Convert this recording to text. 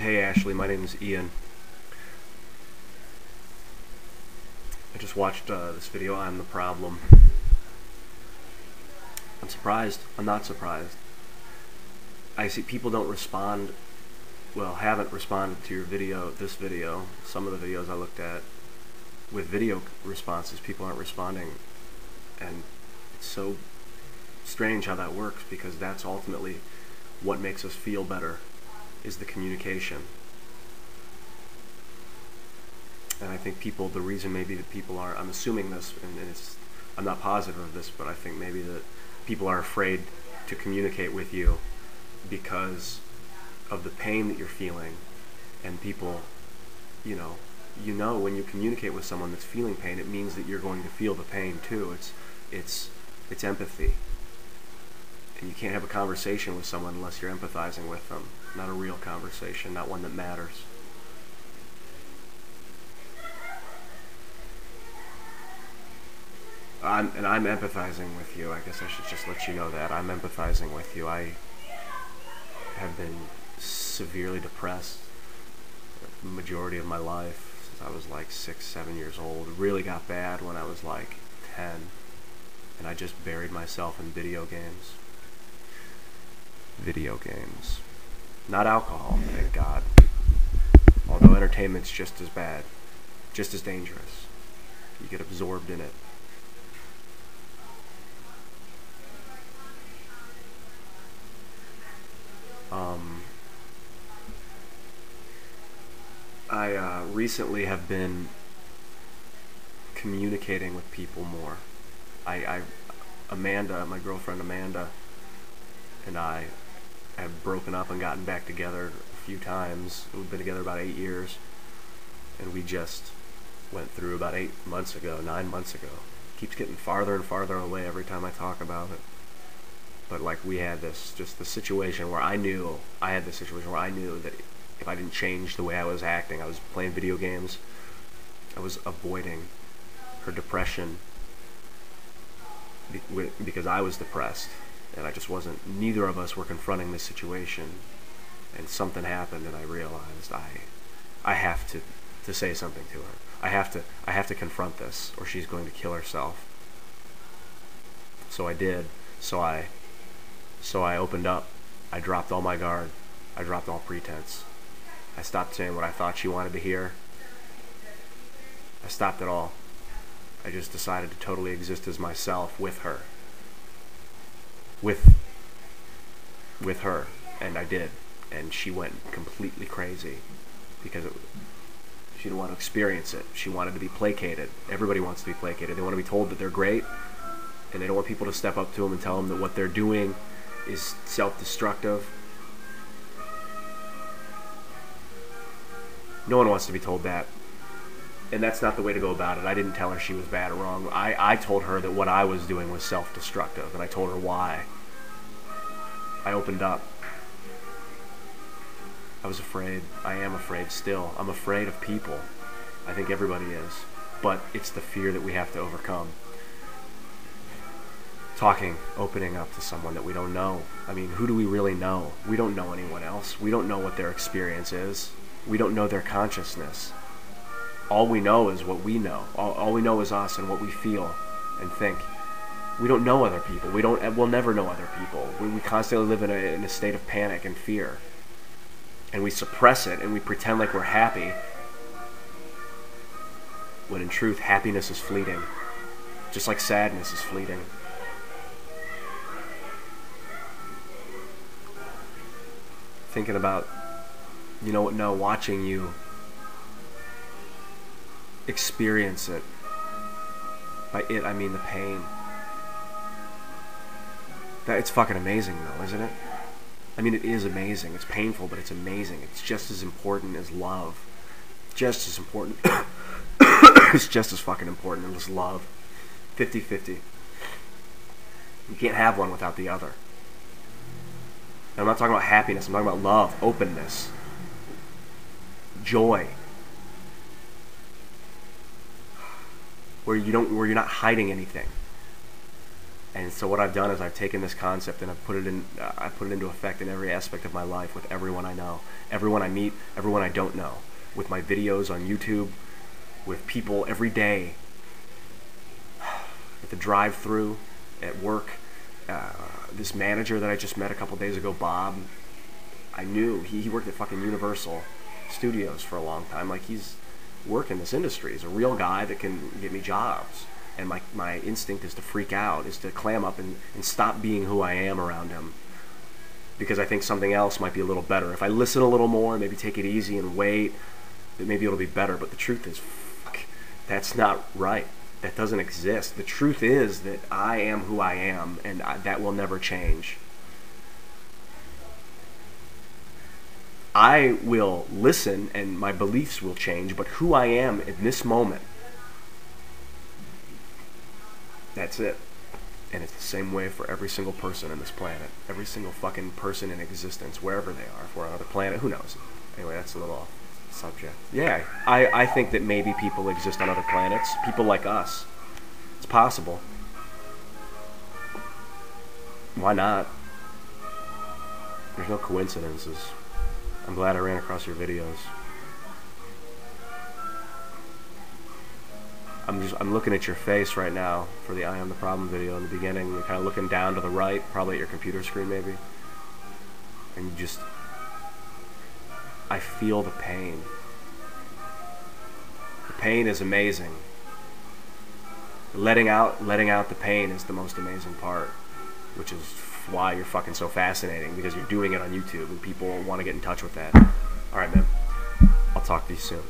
Hey Ashley, my name is Ian. I just watched uh, this video on the problem. I'm surprised. I'm not surprised. I see people don't respond, well, haven't responded to your video, this video, some of the videos I looked at. With video responses, people aren't responding. And it's so strange how that works because that's ultimately what makes us feel better is the communication. And I think people, the reason maybe that people are, I'm assuming this, and it's, I'm not positive of this, but I think maybe that people are afraid to communicate with you because of the pain that you're feeling. And people, you know, you know when you communicate with someone that's feeling pain, it means that you're going to feel the pain too. It's, it's, it's empathy. And you can't have a conversation with someone unless you're empathizing with them. Not a real conversation, not one that matters. I'm, and I'm empathizing with you. I guess I should just let you know that. I'm empathizing with you. I have been severely depressed the majority of my life since I was like six, seven years old. It really got bad when I was like 10. And I just buried myself in video games. Video games. Not alcohol, thank God. Although entertainment's just as bad, just as dangerous. You get absorbed in it. Um, I uh, recently have been communicating with people more. I, I, Amanda, my girlfriend Amanda, and I have broken up and gotten back together a few times. We've been together about eight years, and we just went through about eight months ago, nine months ago. Keeps getting farther and farther away every time I talk about it but like we had this just the situation where I knew I had this situation where I knew that if I didn't change the way I was acting, I was playing video games, I was avoiding her depression because I was depressed and I just wasn't neither of us were confronting this situation and something happened and I realized I I have to to say something to her. I have to I have to confront this or she's going to kill herself. So I did. So I so I opened up. I dropped all my guard. I dropped all pretense. I stopped saying what I thought she wanted to hear. I stopped it all. I just decided to totally exist as myself with her. With with her, and I did. And she went completely crazy because it, she didn't want to experience it. She wanted to be placated. Everybody wants to be placated. They want to be told that they're great, and they don't want people to step up to them and tell them that what they're doing is self-destructive. No one wants to be told that. And that's not the way to go about it. I didn't tell her she was bad or wrong. I, I told her that what I was doing was self-destructive, and I told her why. I opened up. I was afraid. I am afraid still. I'm afraid of people. I think everybody is. But it's the fear that we have to overcome talking, opening up to someone that we don't know. I mean, who do we really know? We don't know anyone else. We don't know what their experience is. We don't know their consciousness. All we know is what we know. All, all we know is us and what we feel and think. We don't know other people. We don't. We'll never know other people. We, we constantly live in a, in a state of panic and fear, and we suppress it and we pretend like we're happy. When in truth, happiness is fleeting, just like sadness is fleeting. thinking about, you know, now watching you experience it. By it, I mean the pain. That it's fucking amazing, though, isn't it? I mean, it is amazing. It's painful, but it's amazing. It's just as important as love. Just as important. it's just as fucking important as love. 50 50. You can't have one without the other. I'm not talking about happiness. I'm talking about love, openness, joy. Where you don't, where you're not hiding anything. And so what I've done is I've taken this concept and I've put it in I put it into effect in every aspect of my life with everyone I know, everyone I meet, everyone I don't know, with my videos on YouTube, with people every day, at the drive-through, at work. Uh, this manager that I just met a couple days ago, Bob, I knew he, he worked at fucking Universal Studios for a long time. Like he's worked in this industry. He's a real guy that can get me jobs and my, my instinct is to freak out, is to clam up and, and stop being who I am around him. Because I think something else might be a little better. If I listen a little more, maybe take it easy and wait, then maybe it'll be better. But the truth is, fuck, that's not right. That doesn't exist. The truth is that I am who I am, and I, that will never change. I will listen and my beliefs will change, but who I am in this moment That's it. And it's the same way for every single person on this planet. Every single fucking person in existence, wherever they are. If we're on another planet, who knows? Anyway, that's a little off subject. Yeah, I, I think that maybe people exist on other planets. People like us. It's possible. Why not? There's no coincidences. I'm glad I ran across your videos. I'm just I'm looking at your face right now for the I am the problem video in the beginning. You're kind of looking down to the right, probably at your computer screen maybe, and you just I feel the pain. The pain is amazing. Letting out letting out the pain is the most amazing part, which is why you're fucking so fascinating because you're doing it on YouTube and people want to get in touch with that. All right, man. I'll talk to you soon.